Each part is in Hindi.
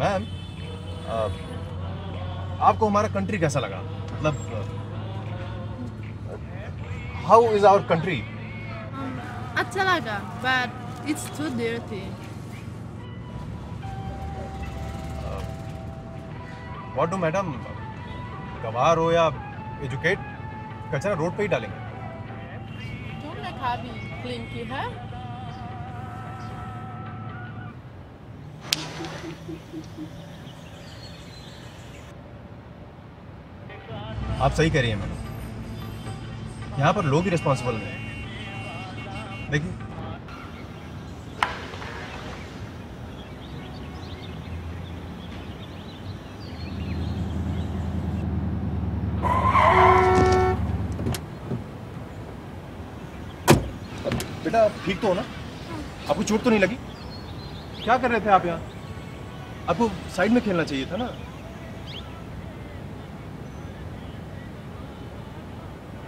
मैम आपको हमारा कंट्री कैसा लगा? मतलब हाउ इज़ आवर कंट्री अच्छा लगा but it's too dirty. What do madam गवार हो या एजुकेट कचरा रोड पे ही डालेंगे। तुमने कभी क्लीन की है। आप सही कह रही हैं, मैडम। यहाँ पर लोग ही रिस्पॉन्सिबल हैं। देखिए। बेटा आप ठीक तो हो ना? आपको चोट तो नहीं लगी? क्या कर रहे थे आप यहाँ? आपको साइड में खेलना चाहिए था ना।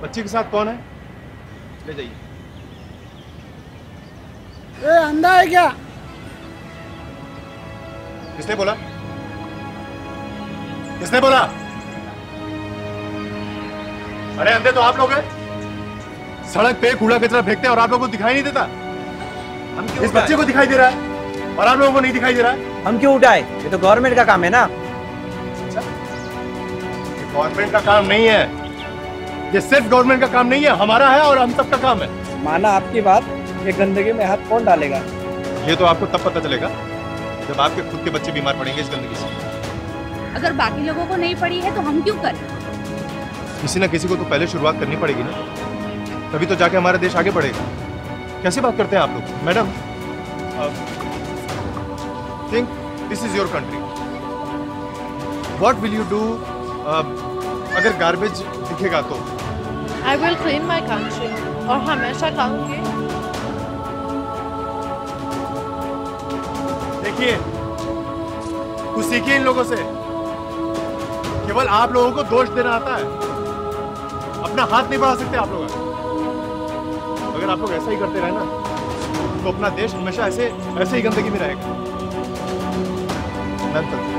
बच्चे के साथ कौन है? ले जाइए। ए अंधा है क्या? किसने बोला? किसने बोला? अरे अंधे तो आप लोग हैं। सड़क पे कूड़ा कचरा फेंकते हैं और आप लोगों को दिखाई नहीं देता। हम इस बच्चे को दिखाई दे रहा है। और आप लोगों को नहीं दिखाई दे रहा है? हम क्यों उठाए? ये तो गवर्नमेंट का काम है ना। ये गवर्नमेंट का काम नहीं है। ये सिर्फ़ गवर्नमेंट का काम नहीं है हमारा है और हम सबका काम है। माना आपकी बात ये गंदगी में हाथ कौन डालेगा? ये तो आपको तब पता चलेगा जब आपके खुद के बच्चे बीमार पड़ेंगे इस गंदगी से। अगर बाकी लोगों को नहीं पड़ी है तो हम क्यों करें? किसी ना किसी को तो पहले शुरुआत करनी पड़ेगी ना। तभी तो जाके हमारा देश आगे बढ़ेगा। कैसे बात करते हैं आप लोग? Madam think this is your country what will you do अगर गार्बेज दिखेगा तो? I will clean my country और हमेशा कहूँगी देखिए कुछ सीखिए इन लोगों से। केवल आप लोगों को दोष देना आता है। अपना हाथ नहीं बढ़ा सकते आप लोग। अगर आप लोग ऐसा ही करते रहे ना तो अपना देश हमेशा ऐसे ऐसे ही गंदगी में रहेगा। मैम चलते हैं।